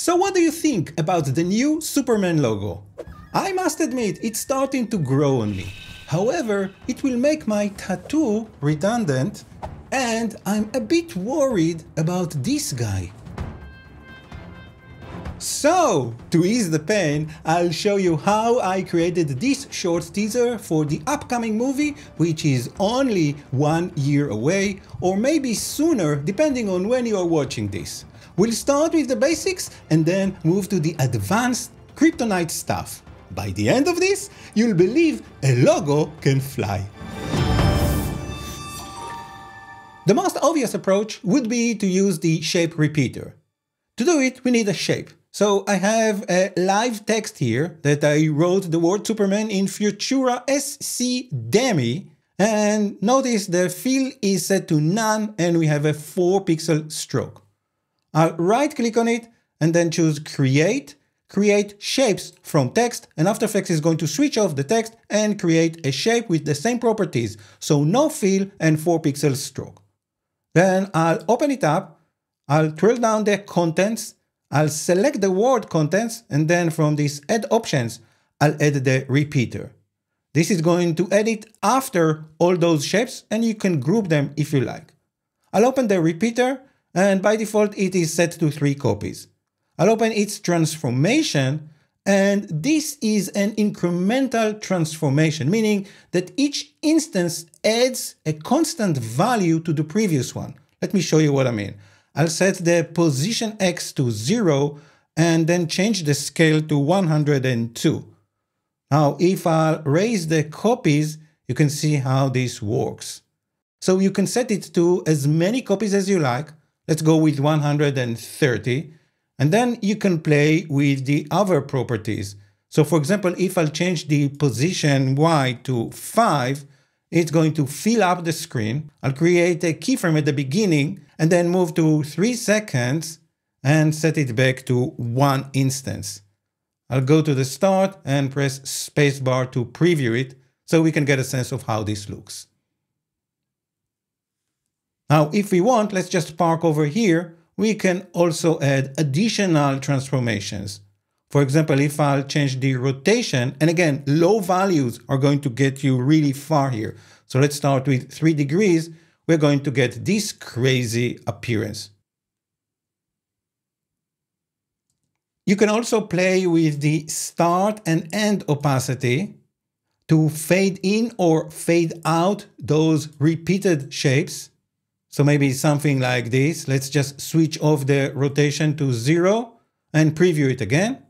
So what do you think about the new Superman logo? I must admit, it's starting to grow on me. However, it will make my tattoo redundant and I'm a bit worried about this guy. So, to ease the pain, I'll show you how I created this short teaser for the upcoming movie, which is only one year away, or maybe sooner depending on when you are watching this. We'll start with the basics and then move to the advanced Kryptonite stuff. By the end of this, you'll believe a logo can fly. The most obvious approach would be to use the shape repeater. To do it, we need a shape. So I have a live text here that I wrote the word Superman in Futura SC Demi. And notice the fill is set to none and we have a 4 pixel stroke. Uh, I'll right click on it and then choose create, create shapes from text and After Effects is going to switch off the text and create a shape with the same properties. So no fill and 4 pixel stroke. Then I'll open it up, I'll drill down the contents I'll select the word contents and then from these add options, I'll add the repeater. This is going to edit after all those shapes and you can group them if you like. I'll open the repeater and by default it is set to three copies. I'll open its transformation and this is an incremental transformation, meaning that each instance adds a constant value to the previous one. Let me show you what I mean. I'll set the position x to 0 and then change the scale to 102. Now, if I raise the copies, you can see how this works. So you can set it to as many copies as you like. Let's go with 130. And then you can play with the other properties. So for example, if I'll change the position Y to 5, it's going to fill up the screen. I'll create a keyframe at the beginning and then move to three seconds and set it back to one instance. I'll go to the start and press spacebar to preview it so we can get a sense of how this looks. Now, if we want, let's just park over here. We can also add additional transformations. For example, if I'll change the rotation, and again, low values are going to get you really far here. So let's start with three degrees. We're going to get this crazy appearance. You can also play with the start and end opacity to fade in or fade out those repeated shapes. So maybe something like this. Let's just switch off the rotation to zero and preview it again.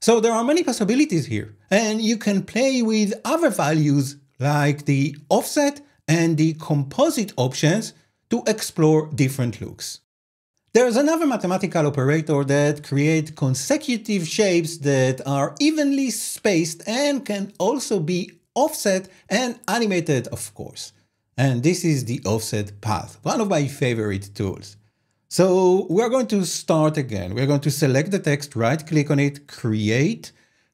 So there are many possibilities here, and you can play with other values like the offset and the composite options to explore different looks. There's another mathematical operator that creates consecutive shapes that are evenly spaced and can also be offset and animated, of course. And this is the offset path, one of my favorite tools. So we're going to start again. We're going to select the text, right click on it, create,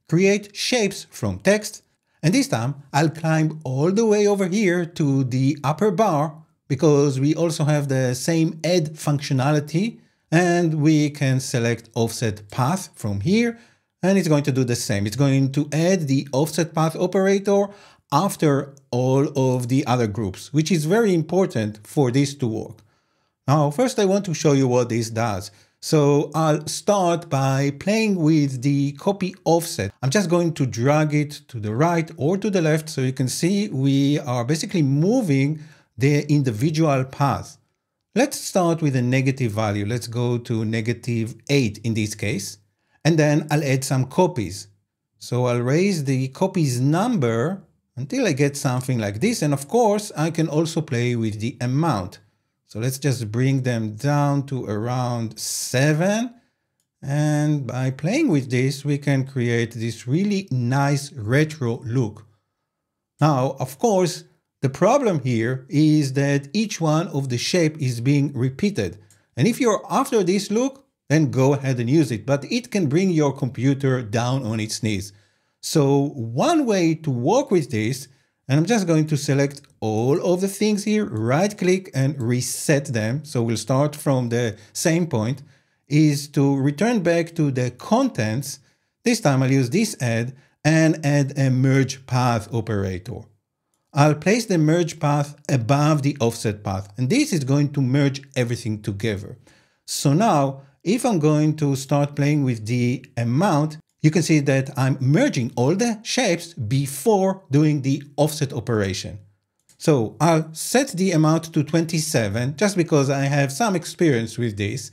create shapes from text. And this time I'll climb all the way over here to the upper bar because we also have the same add functionality and we can select offset path from here and it's going to do the same. It's going to add the offset path operator after all of the other groups, which is very important for this to work. Now, first I want to show you what this does. So I'll start by playing with the copy offset. I'm just going to drag it to the right or to the left so you can see we are basically moving the individual path. Let's start with a negative value. Let's go to negative 8 in this case. And then I'll add some copies. So I'll raise the copies number until I get something like this. And of course, I can also play with the amount. So let's just bring them down to around seven. And by playing with this, we can create this really nice retro look. Now, of course, the problem here is that each one of the shape is being repeated. And if you're after this look, then go ahead and use it, but it can bring your computer down on its knees. So one way to work with this and I'm just going to select all of the things here, right click and reset them. So we'll start from the same point. is to return back to the contents. This time I'll use this add and add a merge path operator. I'll place the merge path above the offset path, and this is going to merge everything together. So now, if I'm going to start playing with the amount, you can see that I'm merging all the shapes before doing the offset operation. So I'll set the amount to 27 just because I have some experience with this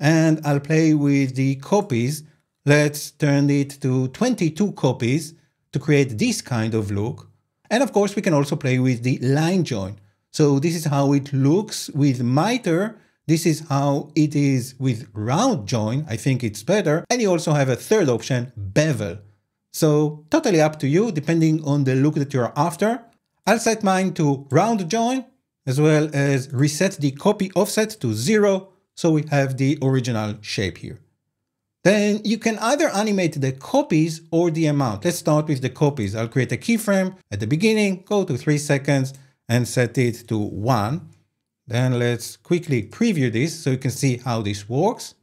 and I'll play with the copies. Let's turn it to 22 copies to create this kind of look. And of course, we can also play with the line join. So this is how it looks with miter. This is how it is with round join. I think it's better. And you also have a third option, bevel. So totally up to you, depending on the look that you're after. I'll set mine to round join, as well as reset the copy offset to zero, so we have the original shape here. Then you can either animate the copies or the amount. Let's start with the copies. I'll create a keyframe at the beginning, go to three seconds and set it to one. Then let's quickly preview this so you can see how this works.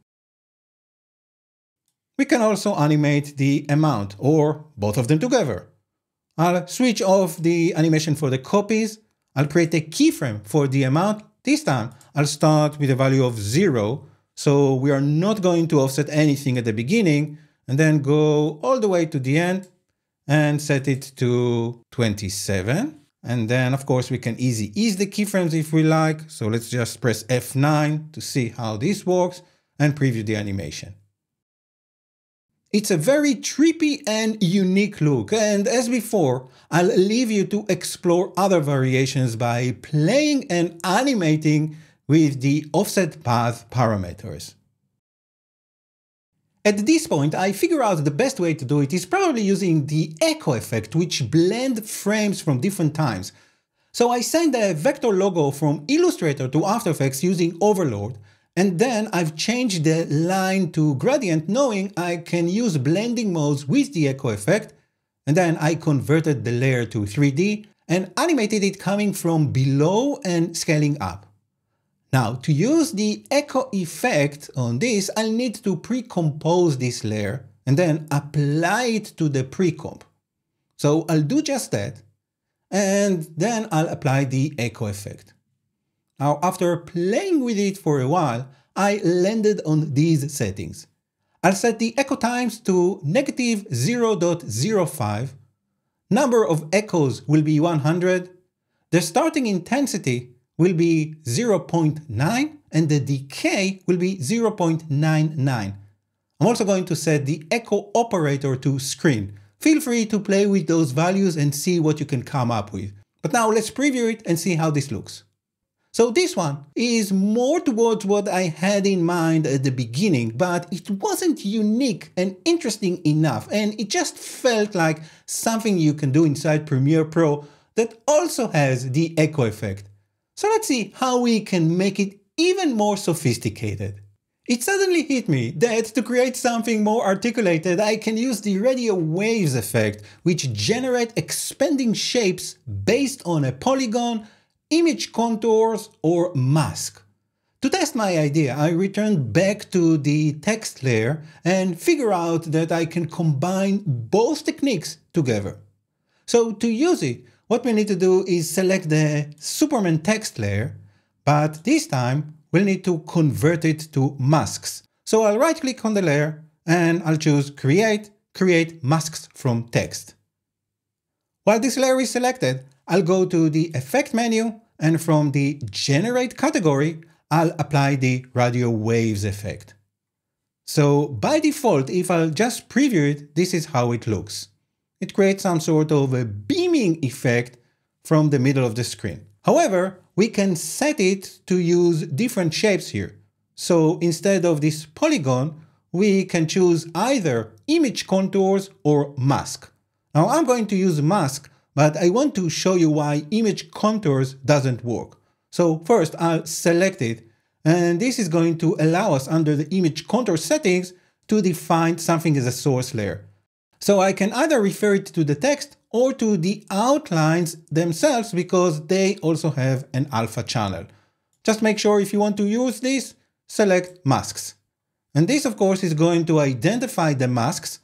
We can also animate the amount or both of them together. I'll switch off the animation for the copies. I'll create a keyframe for the amount. This time I'll start with a value of zero so we are not going to offset anything at the beginning and then go all the way to the end and set it to 27. And then of course we can easy ease the keyframes if we like. So let's just press F9 to see how this works and preview the animation. It's a very trippy and unique look, and as before, I'll leave you to explore other variations by playing and animating with the offset path parameters. At this point, I figure out the best way to do it is probably using the echo effect, which blend frames from different times. So I send a vector logo from Illustrator to After Effects using Overlord, and then I've changed the line to gradient knowing I can use blending modes with the echo effect, and then I converted the layer to 3D and animated it coming from below and scaling up. Now, to use the echo effect on this, I'll need to pre-compose this layer and then apply it to the pre-comp. So I'll do just that, and then I'll apply the echo effect. Now, after playing with it for a while, I landed on these settings. I'll set the echo times to negative 0.05, number of echoes will be 100, the starting intensity will be 0.9 and the decay will be 0.99. I'm also going to set the echo operator to screen. Feel free to play with those values and see what you can come up with. But now let's preview it and see how this looks. So this one is more towards what I had in mind at the beginning, but it wasn't unique and interesting enough, and it just felt like something you can do inside Premiere Pro that also has the echo effect. So let's see how we can make it even more sophisticated. It suddenly hit me that to create something more articulated, I can use the radio waves effect, which generate expanding shapes based on a polygon, image contours, or mask. To test my idea, I returned back to the text layer and figure out that I can combine both techniques together. So to use it, what we need to do is select the Superman text layer, but this time we'll need to convert it to masks. So I'll right click on the layer and I'll choose create, create masks from text. While this layer is selected, I'll go to the effect menu and from the generate category, I'll apply the radio waves effect. So by default, if I'll just preview it, this is how it looks it creates some sort of a beaming effect from the middle of the screen. However, we can set it to use different shapes here. So instead of this polygon, we can choose either image contours or mask. Now I'm going to use mask, but I want to show you why image contours doesn't work. So first I'll select it, and this is going to allow us under the image contour settings to define something as a source layer. So I can either refer it to the text or to the outlines themselves because they also have an alpha channel. Just make sure if you want to use this, select masks. And this, of course, is going to identify the masks.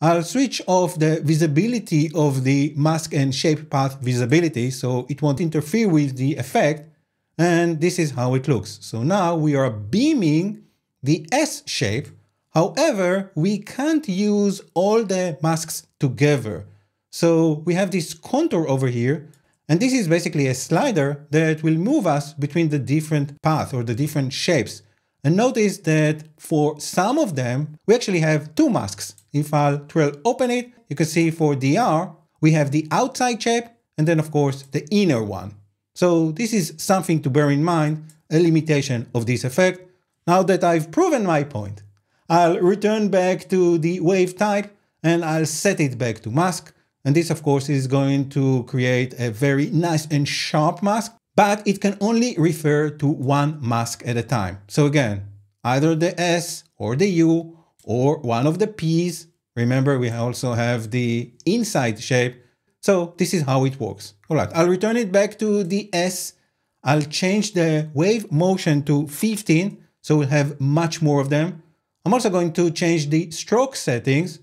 I'll switch off the visibility of the mask and shape path visibility so it won't interfere with the effect. And this is how it looks. So now we are beaming the S shape. However, we can't use all the masks together. So we have this contour over here, and this is basically a slider that will move us between the different paths or the different shapes. And notice that for some of them, we actually have two masks. If I'll twirl open it, you can see for DR, we have the outside shape and then of course the inner one. So this is something to bear in mind, a limitation of this effect. Now that I've proven my point, I'll return back to the wave type and I'll set it back to mask. And this of course is going to create a very nice and sharp mask but it can only refer to one mask at a time. So again, either the S or the U or one of the P's. Remember, we also have the inside shape. So this is how it works. All right, I'll return it back to the S. I'll change the wave motion to 15, so we'll have much more of them. I'm also going to change the stroke settings.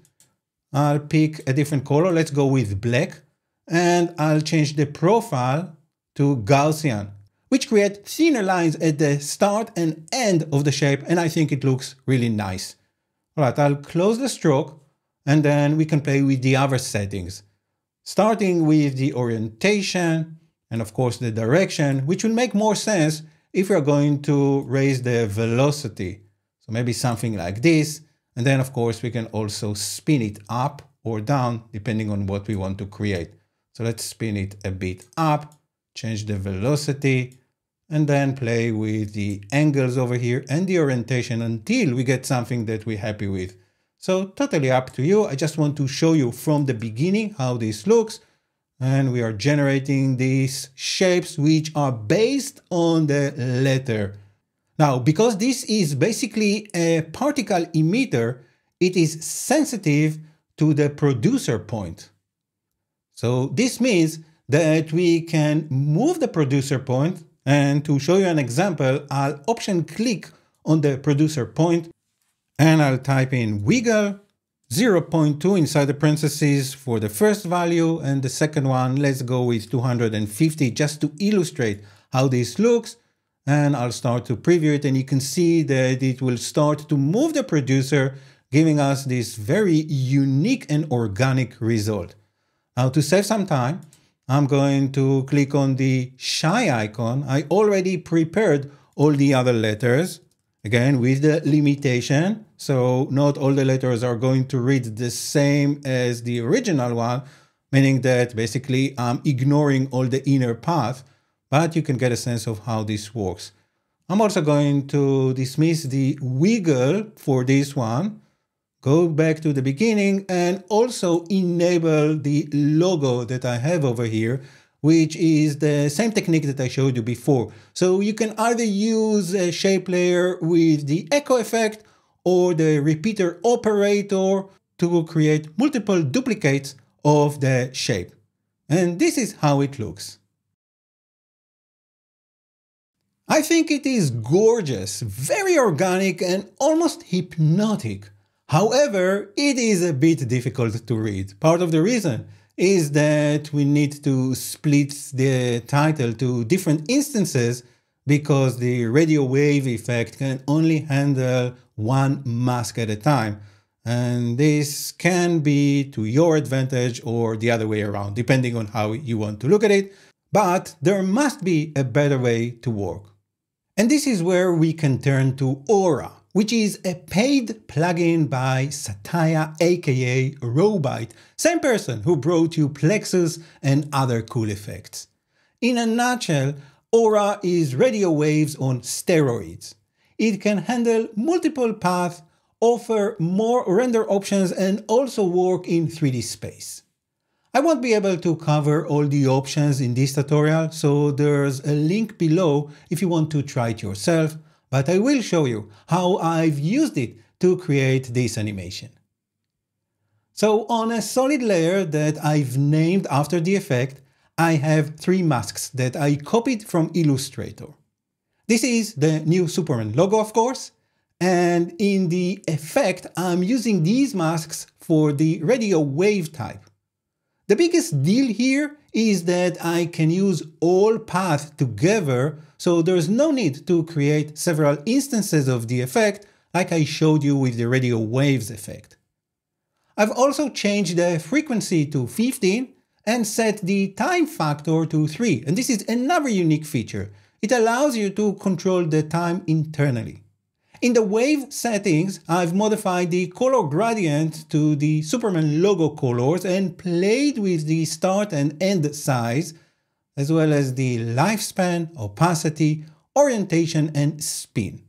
I'll pick a different color. Let's go with black. And I'll change the profile to Gaussian, which create thinner lines at the start and end of the shape, and I think it looks really nice. All right, I'll close the stroke, and then we can play with the other settings, starting with the orientation, and of course the direction, which will make more sense if we're going to raise the velocity. So maybe something like this, and then of course we can also spin it up or down, depending on what we want to create. So let's spin it a bit up, change the velocity, and then play with the angles over here and the orientation until we get something that we're happy with. So totally up to you. I just want to show you from the beginning how this looks. And we are generating these shapes which are based on the letter. Now, because this is basically a particle emitter, it is sensitive to the producer point. So this means that we can move the producer point and to show you an example, I'll option click on the producer point and I'll type in wiggle 0.2 inside the parentheses for the first value and the second one, let's go with 250 just to illustrate how this looks. And I'll start to preview it and you can see that it will start to move the producer, giving us this very unique and organic result. Now to save some time, I'm going to click on the shy icon. I already prepared all the other letters, again with the limitation. So not all the letters are going to read the same as the original one, meaning that basically I'm ignoring all the inner path, but you can get a sense of how this works. I'm also going to dismiss the wiggle for this one go back to the beginning and also enable the logo that I have over here, which is the same technique that I showed you before. So you can either use a shape layer with the echo effect or the repeater operator to create multiple duplicates of the shape. And this is how it looks. I think it is gorgeous, very organic and almost hypnotic. However, it is a bit difficult to read. Part of the reason is that we need to split the title to different instances because the radio wave effect can only handle one mask at a time. And this can be to your advantage or the other way around, depending on how you want to look at it. But there must be a better way to work. And this is where we can turn to Aura which is a paid plugin by Satya aka Rowbyte, same person who brought you Plexus and other cool effects. In a nutshell, Aura is radio waves on steroids. It can handle multiple paths, offer more render options and also work in 3D space. I won't be able to cover all the options in this tutorial, so there's a link below if you want to try it yourself, but I will show you how I've used it to create this animation. So on a solid layer that I've named after the effect, I have three masks that I copied from Illustrator. This is the new Superman logo, of course, And in the effect, I'm using these masks for the radio wave type. The biggest deal here is that I can use all paths together, so there's no need to create several instances of the effect like I showed you with the radio waves effect. I've also changed the frequency to 15 and set the time factor to 3, and this is another unique feature. It allows you to control the time internally. In the wave settings, I've modified the color gradient to the Superman logo colors and played with the start and end size, as well as the lifespan, opacity, orientation, and spin.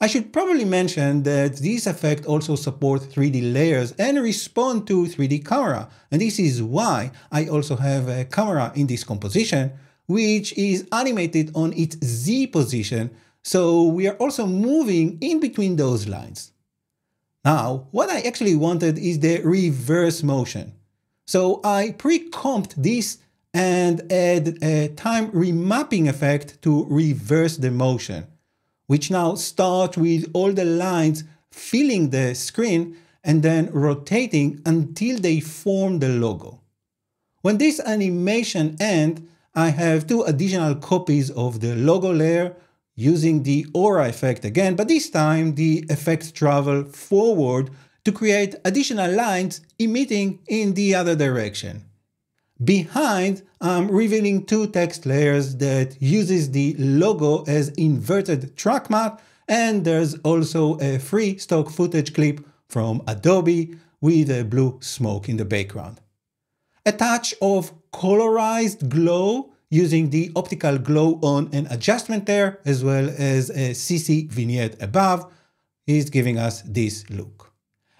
I should probably mention that these effects also support 3D layers and respond to 3D camera, and this is why I also have a camera in this composition, which is animated on its Z position so we are also moving in between those lines. Now, what I actually wanted is the reverse motion. So I pre-comped this and add a time remapping effect to reverse the motion, which now starts with all the lines filling the screen and then rotating until they form the logo. When this animation ends, I have two additional copies of the logo layer using the aura effect again, but this time the effects travel forward to create additional lines emitting in the other direction. Behind, I'm revealing two text layers that uses the logo as inverted track matte, and there's also a free stock footage clip from Adobe with a blue smoke in the background. A touch of colorized glow using the optical glow on and adjustment there, as well as a CC vignette above, is giving us this look.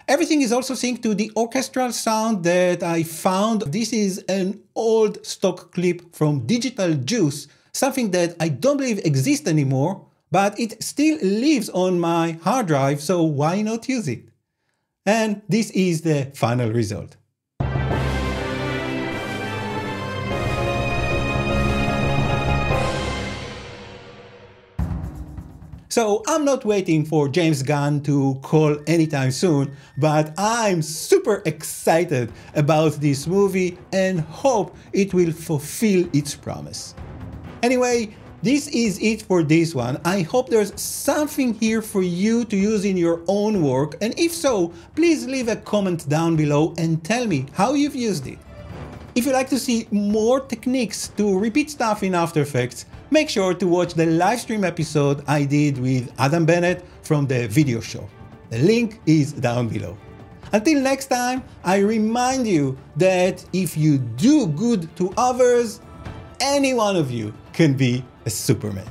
Everything is also synced to the orchestral sound that I found. This is an old stock clip from Digital Juice, something that I don't believe exists anymore, but it still lives on my hard drive, so why not use it? And this is the final result. So I'm not waiting for James Gunn to call anytime soon, but I'm super excited about this movie and hope it will fulfill its promise. Anyway, this is it for this one. I hope there's something here for you to use in your own work, and if so, please leave a comment down below and tell me how you've used it. If you'd like to see more techniques to repeat stuff in After Effects, make sure to watch the live stream episode I did with Adam Bennett from the video show. The link is down below. Until next time, I remind you that if you do good to others, any one of you can be a Superman.